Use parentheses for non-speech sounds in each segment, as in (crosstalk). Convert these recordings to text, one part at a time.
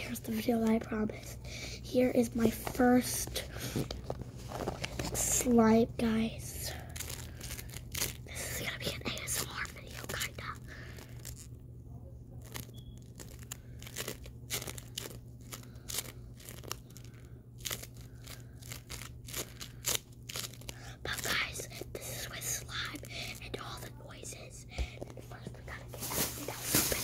Here's the video I promised. Here is my first slime, guys. This is gonna be an ASMR video, kinda. But guys, this is with slime and all the noises. And first we gotta get everything else open.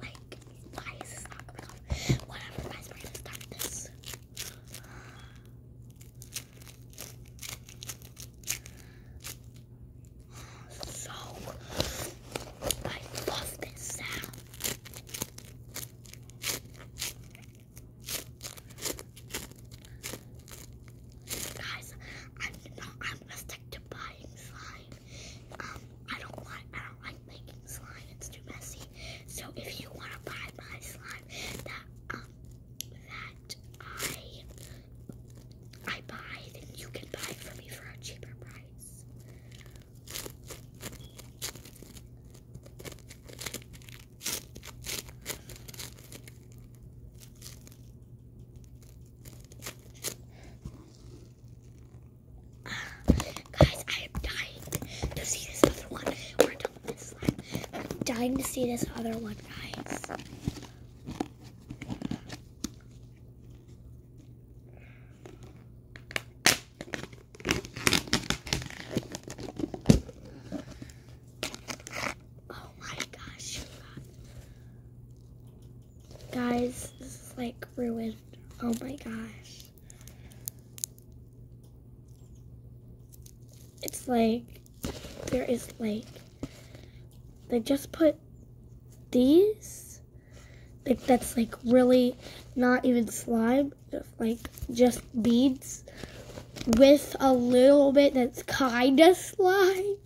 Like, why is this not coming off? Whatever, guys, we're gonna start this. So, I love this sound. Guys, I'm not, I'm gonna stick to buying slime. Um, I don't like, I don't like making slime. It's too messy. So if you want to buy my slime that, um, that I, I buy, then you can buy it from me for a cheaper price. Guys, I am dying to see this other one. We're done with this slime. I'm dying to see this other one, guys. Oh my gosh. Guys, this is like ruined. Oh my gosh. It's like there is like they just put these like that's like really not even slime, like just beads with a little bit that's kind of slime.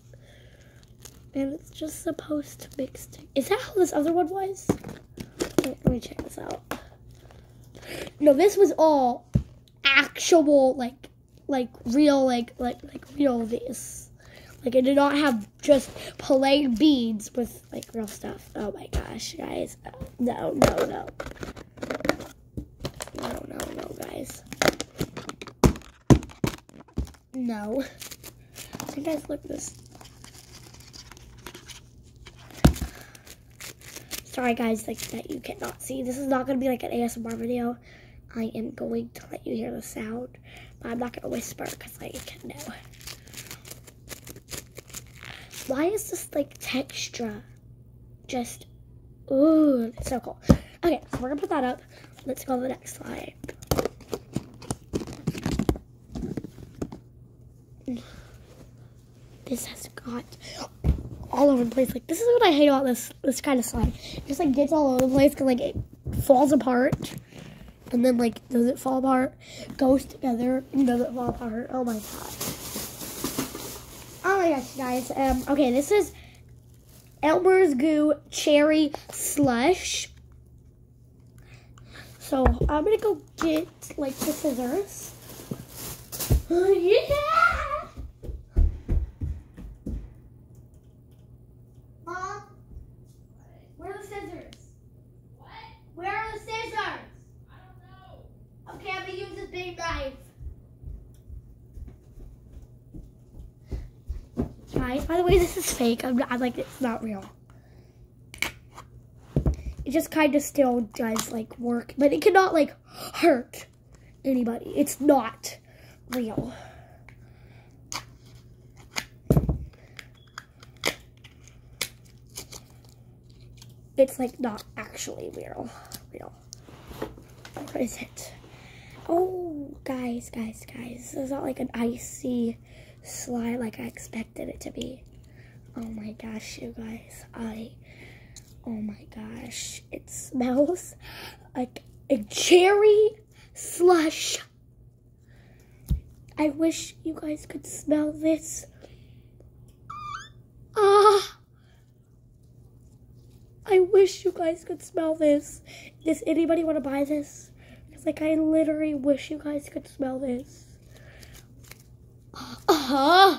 And it's just supposed to mix. Is that how this other one was? Wait, let me check this out. No, this was all actual, like, like real, like, like, like real this. Like, I did not have just plain beads with like real stuff. Oh my gosh, guys! Uh, no, no, no, no, no, no, guys. No. So guys, look this. Sorry guys, like that you cannot see. This is not gonna be like an ASMR video. I am going to let you hear the sound, but I'm not gonna whisper because I can know. Why is this like texture? Just ooh, it's so cool. Okay, so we're gonna put that up. Let's go to the next slide. This has got all over the place. Like this is what I hate about this this kind of slime. It just like gets all over the place because like it falls apart, and then like does it fall apart, goes together, and does it fall apart. Oh my god. Oh my gosh, guys. Um. Okay, this is Elmer's GUE Cherry Slush. So I'm gonna go get like the scissors. (gasps) yeah. Mom, where are the scissors? What? Where are the scissors? I don't know. Okay, I'm gonna use this big knife. By the way, this is fake. I'm, I'm like, it's not real. It just kind of still does like work, but it cannot like hurt anybody. It's not real. It's like not actually real. Real. What is it? Oh, guys, guys, guys. This is not like an icy slime like I expected it to be. Oh my gosh, you guys. I, oh my gosh. It smells like a cherry slush. I wish you guys could smell this. Ah. I wish you guys could smell this. Does anybody want to buy this? Because, like, I literally wish you guys could smell this. Uh-huh.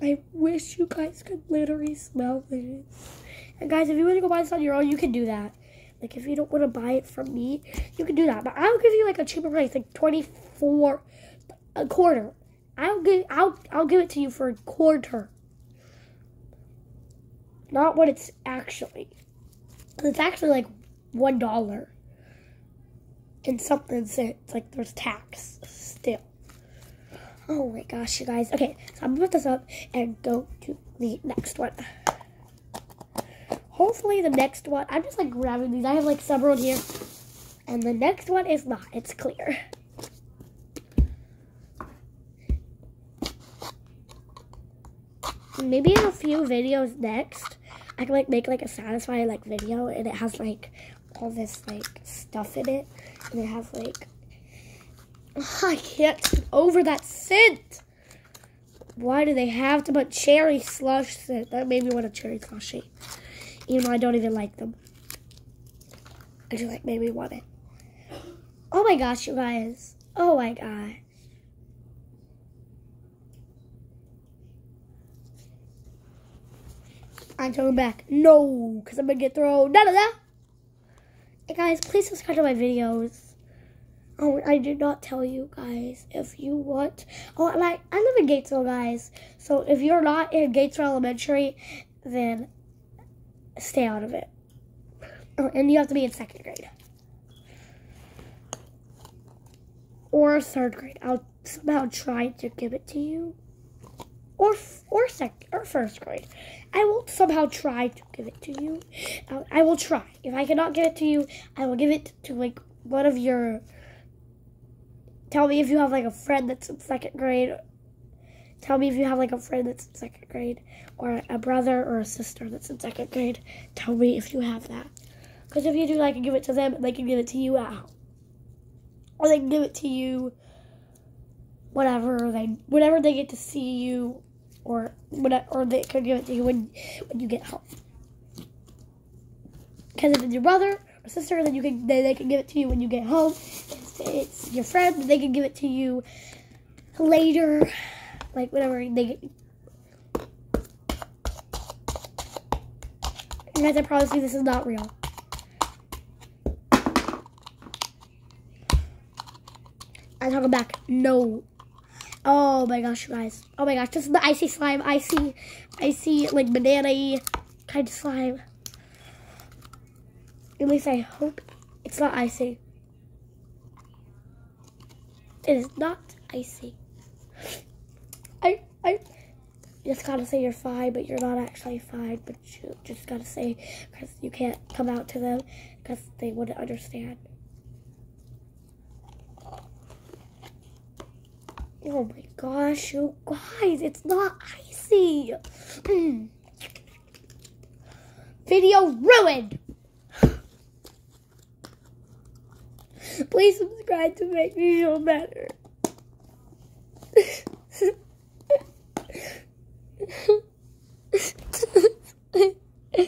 I wish you guys could literally smell this. And guys, if you want to go buy this on your own, you can do that. Like if you don't want to buy it from me, you can do that. But I'll give you like a cheaper price, like twenty four a quarter. I'll give I'll I'll give it to you for a quarter. Not what it's actually. It's actually like one dollar and something cents. Like there's tax. Oh my gosh, you guys. Okay, so I'm gonna put this up and go to the next one. Hopefully the next one, I'm just like grabbing these. I have like several here. And the next one is not, it's clear. Maybe in a few videos next, I can like make like a satisfying like video and it has like all this like stuff in it. And it has like I can't get over that scent. Why do they have to put cherry slush scent? That made me want a cherry slushy. Even though I don't even like them. I just like made me want it. Oh my gosh, you guys. Oh my god. I'm turning back. No, because I'm going to get thrown. Da da da. Hey guys, please subscribe to my videos. Oh, I did not tell you guys if you want. Oh, and I, I live in Gatesville, guys. So if you're not in Gatesville Elementary, then stay out of it. Oh, and you have to be in second grade. Or third grade. I'll somehow try to give it to you. Or or second or first grade. I will somehow try to give it to you. Uh, I will try. If I cannot give it to you, I will give it to like one of your Tell me if you have like a friend that's in second grade. Tell me if you have like a friend that's in second grade or a brother or a sister that's in second grade. Tell me if you have that. Because if you do, I can give it to them and they can give it to you out. Or they can give it to you whatever they whenever they get to see you or whatever, or they can give it to you when when you get home. Because if it's your brother or sister, then you can they can give it to you when you get home it's your friend, they can give it to you later, like whatever they. You Guys, I promise you this is not real. I'm talking back. No. Oh my gosh, you guys. Oh my gosh, this is the icy slime. Icy, icy, like banana kind of slime. At least I hope it's not icy. It is not icy. I I just gotta say you're fine, but you're not actually fine. But you just gotta say because you can't come out to them because they wouldn't understand. Oh my gosh, you guys, it's not icy. (clears throat) Video ruined. Please subscribe to make me feel better. (laughs)